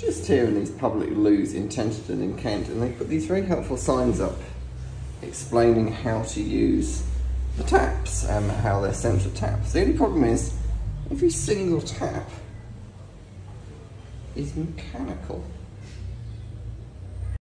just here in these public loos in Tenterden in Kent, and they put these very helpful signs up explaining how to use the taps and how they're sensor taps. The only problem is every single tap is mechanical.